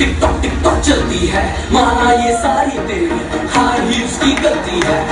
TikTok TikTok चलती है। माना ये सारी तेरी हाई हील्स की गलती है।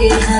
Yeah.